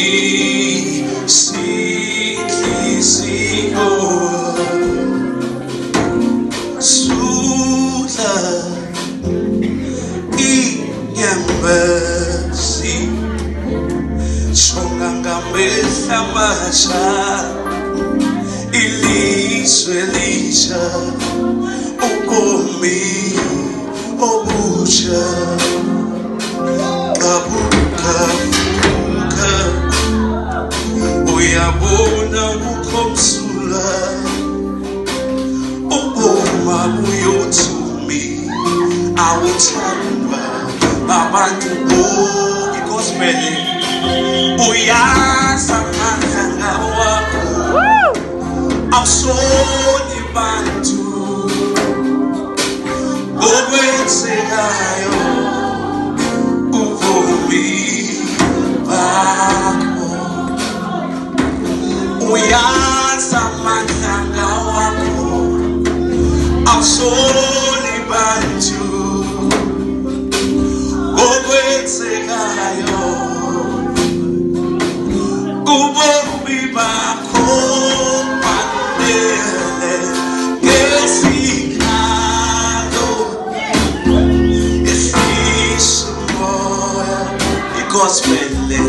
isihlisiyo sula inyembezi jonga ngamehla amasha ilizwe lisha ubomi obutsha uyabona bukhomsula uboma buyothumi awuthandwa abantu bonke. Uyaza amandla wakho awusoni bantu okwenzekayo I'm solely bound to okwenzekayo. Kubomi bakho bandele ngesikhalo. Esisomoya ikosibele